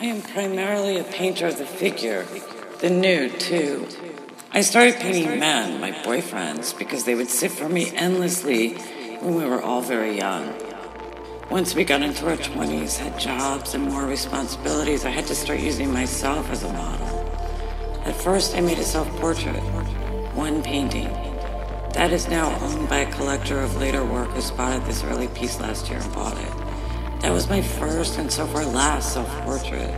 I am primarily a painter of the figure, the nude, too. I started painting men, my boyfriends, because they would sit for me endlessly when we were all very young. Once we got into our 20s, had jobs and more responsibilities, I had to start using myself as a model. At first, I made a self portrait, one painting. That is now owned by a collector of later work who spotted this early piece last year and bought it. That was my first and so far last self portrait.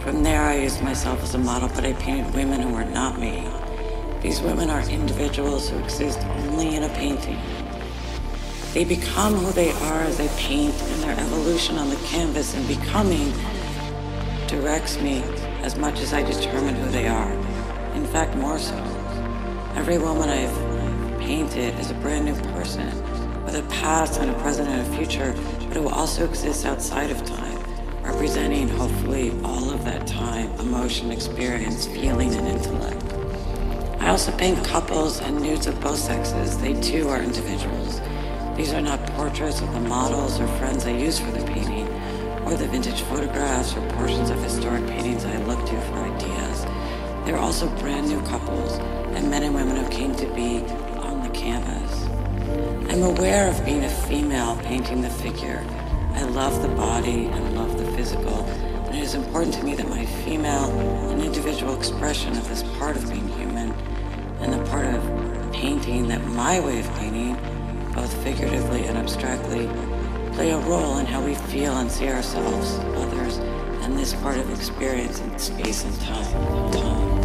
From there, I used myself as a model, but I painted women who were not me. These women are individuals who exist only in a painting. They become who they are as I paint, and their evolution on the canvas and becoming directs me as much as I determine who they are. In fact, more so. Every woman I've painted is a brand new person with a past and a present and a future, but it will also exist outside of time, representing hopefully all of that time, emotion, experience, feeling, and intellect. I also paint couples and nudes of both sexes. They too are individuals. These are not portraits of the models or friends I use for the painting, or the vintage photographs or portions of historic paintings I look to for ideas. They're also brand new couples and men and women who came to be. I'm aware of being a female painting the figure. I love the body and love the physical, and it is important to me that my female and individual expression of this part of being human and the part of painting that my way of painting, both figuratively and abstractly, play a role in how we feel and see ourselves, others, and this part of experience in space and time.